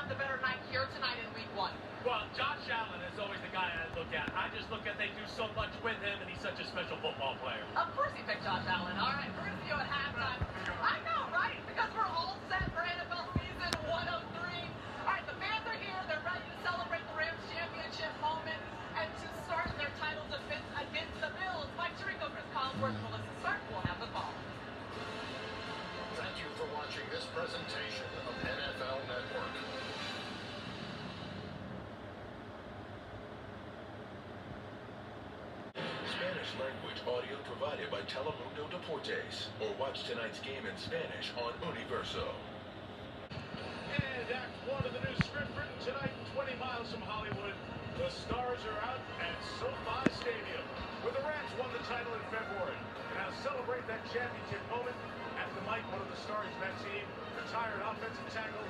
have the better night here tonight in week one? Well, Josh Allen is always the guy I look at. I just look at they do so much with him, and he's such a special football player. Of course he picked Josh Allen. All right, we're going to see you at halftime. I know, right? Because we're all set for NFL season 103. All right, the fans are here. They're ready to celebrate the Rams championship moment and to start their title defense against the Bills. Mike Tirico, Chris Collinsworth, language audio provided by Telemundo Deportes. Or watch tonight's game in Spanish on Universo. And Act One of the new script written tonight, 20 miles from Hollywood. The stars are out at SoFi Stadium, where the Rams won the title in February. And now celebrate that championship moment at the mic, one of the stars of that team, retired offensive tackle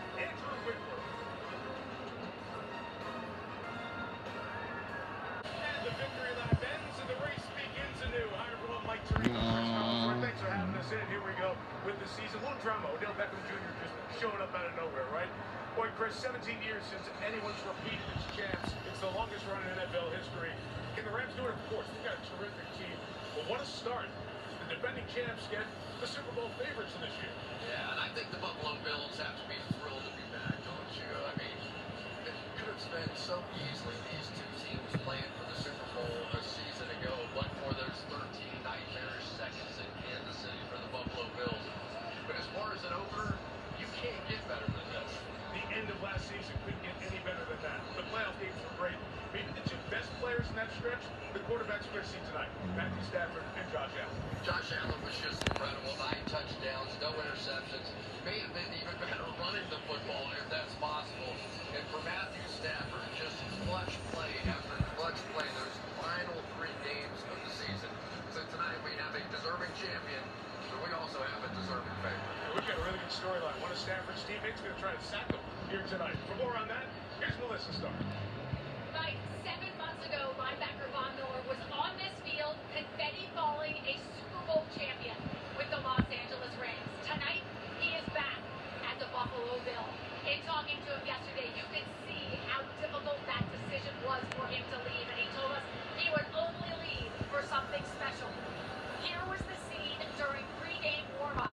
Here we go with the season. A little drama. Odell Beckham Jr. just showing up out of nowhere, right? Boy, Chris, 17 years since anyone's repeated its champs. It's the longest run in NFL history. Can the Rams do it? Of course. They've got a terrific team. But what a start. The defending champs get the Super Bowl favorites this year. Yeah, and I think the Buffalo Bills have to be thrilled to be of last season couldn't get any better than that. The playoff games were great. Maybe the two best players in that stretch, the quarterbacks we're going to see tonight, mm-hmm. Matthew Stafford and Josh Allen. Josh Allen was just incredible. Nine touchdowns, no interceptions. May have been even better running the football if that's possible. And for Matthew Stafford, just clutch play after clutch play those final three games of the season. So tonight we have a deserving champion, but we also have a deserving favorite. We've got a really good storyline. One of Stafford's teammates is going to try to sack him here tonight. For more on that, here's Melissa Stark. Right, seven months ago, linebacker Von Miller was on